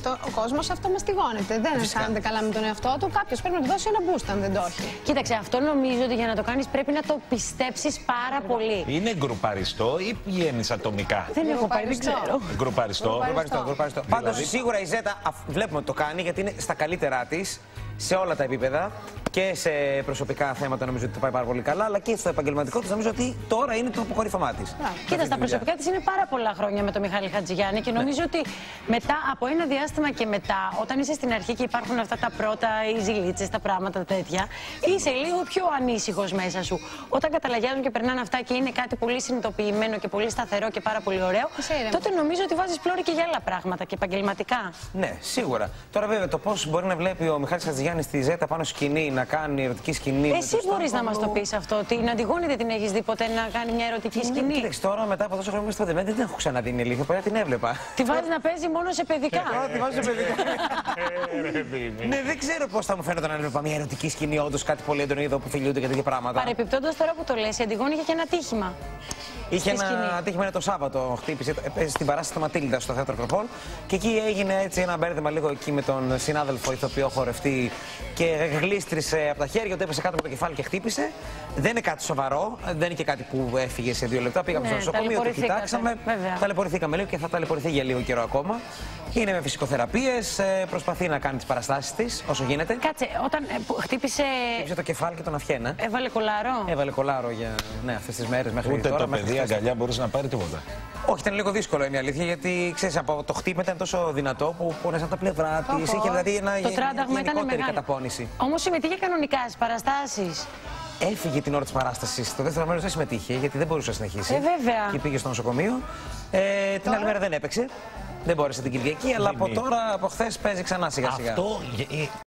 Αυτό, ο κόσμος αυτό μαστιγώνεται. Δεν αισθάνεται καλά με τον εαυτό του. Κάποιος πρέπει να του δώσει ένα boost αν δεν το έχει. Κοίταξε, αυτό νομίζω ότι για να το κάνεις πρέπει να το πιστέψεις πάρα πολύ. Είναι γκρουπαριστό ή πηγαίνεις ατομικά; Δεν έχω πάει, δεν Γκρουπαριστό. ξέρω. Γκρουπαριστό. Γκρουπαριστό, γκρουπαριστό. Δηλαδή- Πάντως σίγουρα η Ζέτα αφ- βλέπουμε ότι το κάνει γιατί είναι στα καλύτερά της σε όλα τα επίπεδα και σε προσωπικά θέματα νομίζω ότι το πάει πάρα πολύ καλά, αλλά και στο επαγγελματικό της νομίζω ότι τώρα είναι το αποκορύφωμά της. Κοίτα, στα προσωπικά της είναι πάρα πολλά χρόνια με τον Μιχάλη Χατζηγιάννη και νομίζω ότι μετά από ένα διάστημα και μετά, όταν είσαι στην αρχή και υπάρχουν αυτά τα πρώτα, οι ζηλίτσε, τα πράγματα τέτοια, είσαι λίγο πιο ανήσυχος μέσα σου. Όταν καταλαγιάζουν και περνάνε αυτά και είναι κάτι πολύ συνειδητοποιημένο και πολύ σταθερό και πάρα πολύ ωραίο, Είσαι ήρεμος. τότε νομίζω ότι βάζεις πλώρη και για άλλα πράγματα και επαγγελματικά. Ναι, σίγουρα. Τώρα βέβαια το πώς μπορεί να βλέπει ο Μιχάλης Χατζηγιάννης τη Ζέτα πάνω σκηνή, να κάνει ερωτική σκηνή. με Εσύ τον μπορεί να Σταύρο. μα το πει αυτό, την Αντιγόνη δεν την έχει δει ποτέ να κάνει μια ερωτική σκηνή. Κοίταξε τώρα μετά από τόσο χρόνο στο δεμέν δεν την έχω ξαναδεί είναι ηλίθεια, παλιά την έβλεπα. Τη βάζει να παίζει μόνο σε παιδικά. Τώρα τη βάζω παιδικά. Ναι, δεν ξέρω πώ θα μου φαίνονταν να έβλεπα μια ερωτική σκηνή, όντω κάτι πολύ έντονο εδώ που φιλιούνται και τέτοια πράγματα. Παρεπιπτόντω τώρα που το λε, η Αντιγόνη είχε και ένα τύχημα. Είχε στη ένα σκηνή. ατύχημα είναι το Σάββατο, χτύπησε, έπαιζε στην παράσταση του Ματίλντα στο θέατρο Ακροπόλ και εκεί έγινε έτσι ένα μπέρδεμα λίγο εκεί με τον συνάδελφο ηθοποιό χορευτή και γλίστρισε από τα χέρια, του έπεσε κάτω από το κεφάλι και χτύπησε. Δεν είναι κάτι σοβαρό, δεν είναι και κάτι που έφυγε σε δύο λεπτά. Πήγαμε Ναι, στο νοσοκομείο, το ταλαιπωρηθήκατε, κοιτάξαμε. βέβαια. Ταλαιπωρηθήκαμε λίγο και θα ταλαιπωρηθεί για λίγο καιρό ακόμα. Είναι με φυσικοθεραπείες, προσπαθεί να κάνει τις παραστάσεις της όσο γίνεται. Κάτσε, όταν ε, που χτύπησε. Χτύπησε το κεφάλι και τον αυχένα. Έβαλε κολάρο; Έβαλε κολάρο για ναι, αυτές τις μέρες μέχρι Ούτε τώρα. το μέχρι παιδί χθες. αγκαλιά μπορούσε να πάρει τίποτα. Όχι, ήταν λίγο δύσκολο είναι η αλήθεια γιατί ξέρεις από το χτύπημα ήταν τόσο δυνατό που πόνεσαν τα πλευρά της. Είχε δηλαδή ένα Το τράνταγμα ήταν γενικότερη μεγάλο. καταπώνηση. Όμως συμμετείχε κανονικά στις παραστάσεις. Έφυγε την ώρα της παράστασης. Το δεύτερο μέρος δεν συμμετείχε γιατί δεν μπορούσε να συνεχίσει. Ε, βέβαια. Και πήγε στο νοσοκομείο. Ε, την άλλη μέρα δεν έπαιξε. Δεν μπόρεσε την Κυριακή, αλλά από είναι. τώρα, από χθες παίζει ξανά σιγά σιγά. Αυτό ε,